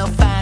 I'll find.